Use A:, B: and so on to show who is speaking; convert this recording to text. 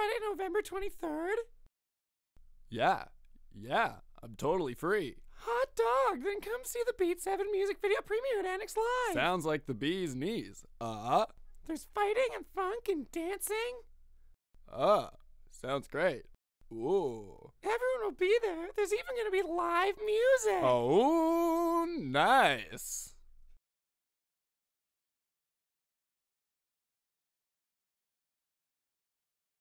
A: Friday, November 23rd?
B: Yeah, yeah, I'm totally free.
A: Hot dog! Then come see the Beat 7 music video premiere at Annex Live.
B: Sounds like the bee's knees. Uh-huh.
A: There's fighting and funk and dancing.
B: uh, sounds great. Ooh.
A: Everyone will be there. There's even going to be live music.
B: Oh, nice.